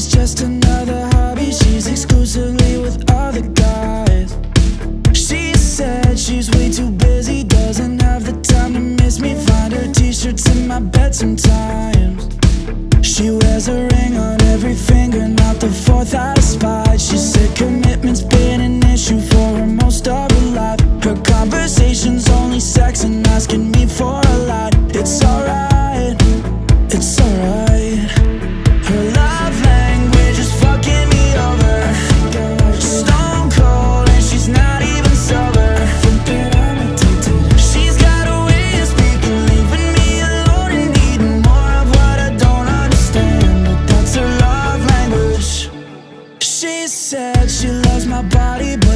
it's just another hobby. She's exclusively with other guys. She said she's way too busy, doesn't have the time to miss me. Find her t-shirts in my bed sometimes. She wears a ring on every finger, not the fourth out of. She said commitment's been an issue for her most of her life. Her conversation's only sex and asking me for a lot. It's alright, it's alright.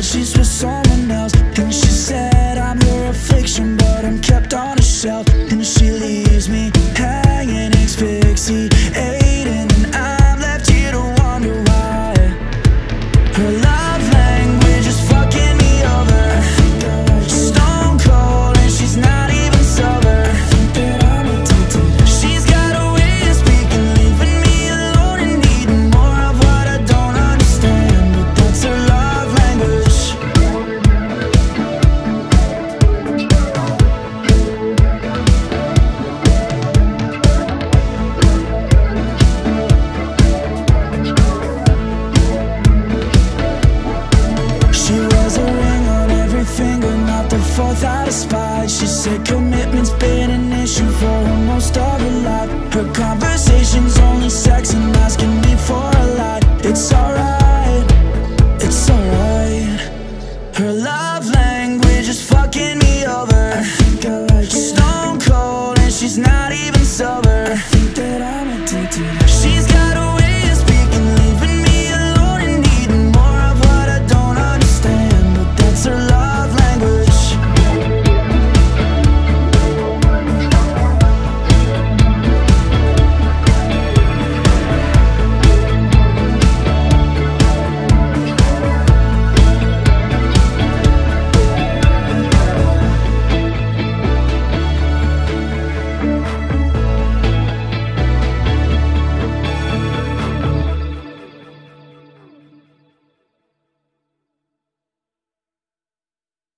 She's with someone else. And she said I'm her affliction, but I'm kept on a shelf. And she leaves me said commitment's been an issue for her most of her life. Her conversation's only sex and